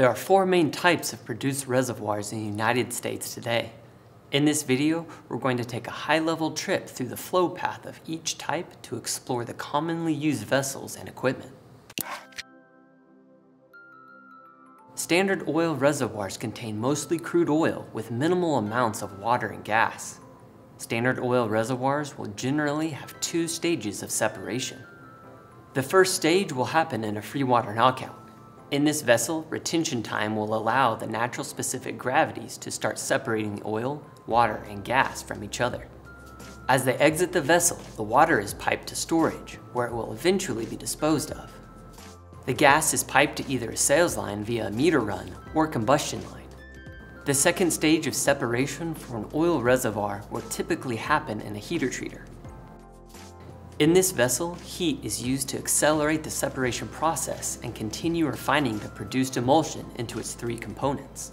There are four main types of produced reservoirs in the United States today. In this video, we're going to take a high-level trip through the flow path of each type to explore the commonly used vessels and equipment. Standard oil reservoirs contain mostly crude oil with minimal amounts of water and gas. Standard oil reservoirs will generally have two stages of separation. The first stage will happen in a free water knockout. In this vessel, retention time will allow the natural specific gravities to start separating the oil, water, and gas from each other. As they exit the vessel, the water is piped to storage, where it will eventually be disposed of. The gas is piped to either a sales line via a meter run or combustion line. The second stage of separation for an oil reservoir will typically happen in a heater treater. In this vessel, heat is used to accelerate the separation process and continue refining the produced emulsion into its three components.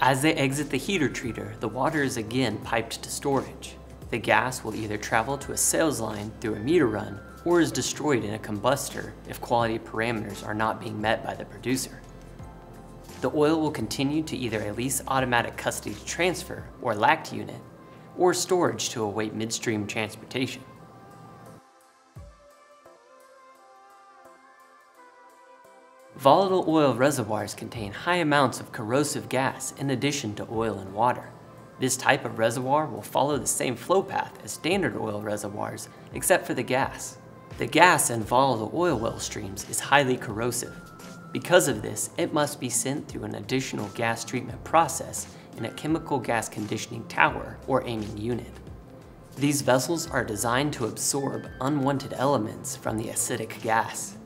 As they exit the heater treater, the water is again piped to storage. The gas will either travel to a sales line through a meter run or is destroyed in a combustor if quality parameters are not being met by the producer. The oil will continue to either a lease automatic custody transfer or LACT unit, or storage to await midstream transportation. Volatile oil reservoirs contain high amounts of corrosive gas in addition to oil and water. This type of reservoir will follow the same flow path as standard oil reservoirs, except for the gas. The gas in volatile oil well streams is highly corrosive. Because of this, it must be sent through an additional gas treatment process in a chemical gas conditioning tower or amine unit. These vessels are designed to absorb unwanted elements from the acidic gas.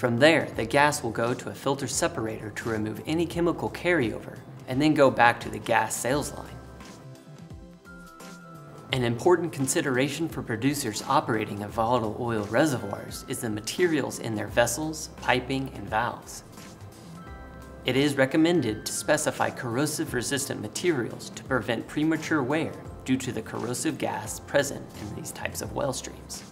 From there, the gas will go to a filter separator to remove any chemical carryover and then go back to the gas sales line. An important consideration for producers operating of volatile oil reservoirs is the materials in their vessels, piping, and valves. It is recommended to specify corrosive resistant materials to prevent premature wear due to the corrosive gas present in these types of well streams.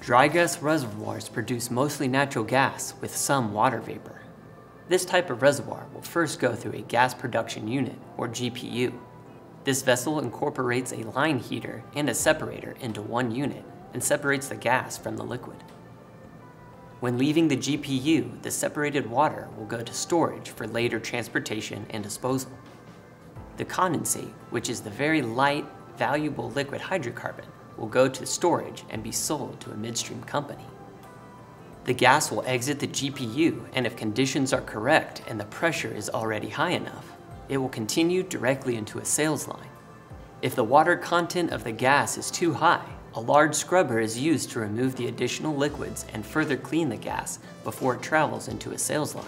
Dry gas reservoirs produce mostly natural gas with some water vapor. This type of reservoir will first go through a gas production unit, or GPU. This vessel incorporates a line heater and a separator into one unit and separates the gas from the liquid. When leaving the GPU, the separated water will go to storage for later transportation and disposal. The condensate, which is the very light, valuable liquid hydrocarbon, will go to storage and be sold to a midstream company. The gas will exit the GPU and if conditions are correct and the pressure is already high enough, it will continue directly into a sales line. If the water content of the gas is too high, a large scrubber is used to remove the additional liquids and further clean the gas before it travels into a sales line.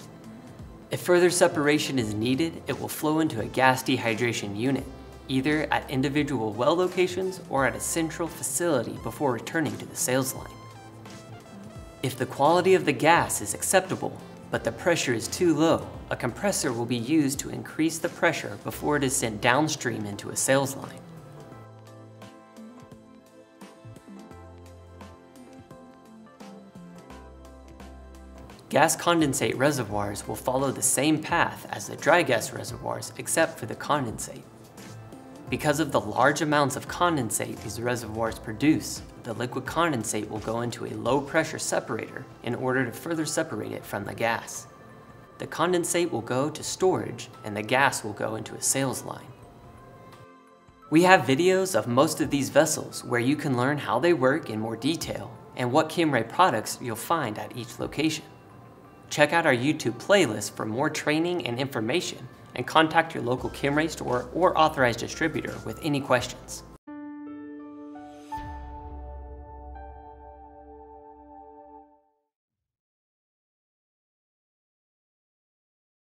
If further separation is needed, it will flow into a gas dehydration unit either at individual well locations or at a central facility before returning to the sales line. If the quality of the gas is acceptable, but the pressure is too low, a compressor will be used to increase the pressure before it is sent downstream into a sales line. Gas condensate reservoirs will follow the same path as the dry gas reservoirs except for the condensate. Because of the large amounts of condensate these reservoirs produce, the liquid condensate will go into a low pressure separator in order to further separate it from the gas. The condensate will go to storage and the gas will go into a sales line. We have videos of most of these vessels where you can learn how they work in more detail and what Kimray products you'll find at each location. Check out our YouTube playlist for more training and information and contact your local Kimray store or authorized distributor with any questions.